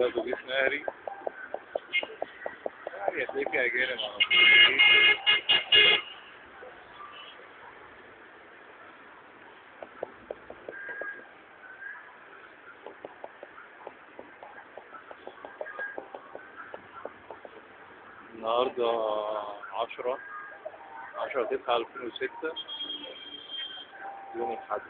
ده اتوبيس نهري النهاردة عشرة عشرة تسعة ألفين وستة يوم الأحد.